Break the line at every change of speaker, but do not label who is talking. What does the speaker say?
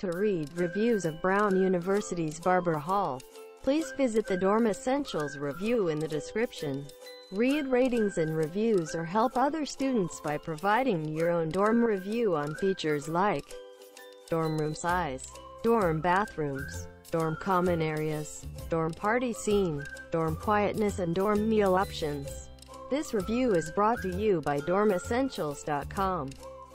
To read reviews of Brown University's Barbour Hall, please visit the Dorm Essentials review in the description. Read ratings and reviews or help other students by providing your own dorm review on features like dorm room size, dorm bathrooms, dorm common areas, dorm party scene, dorm quietness and dorm meal options. This review is brought to you by dormessentials.com,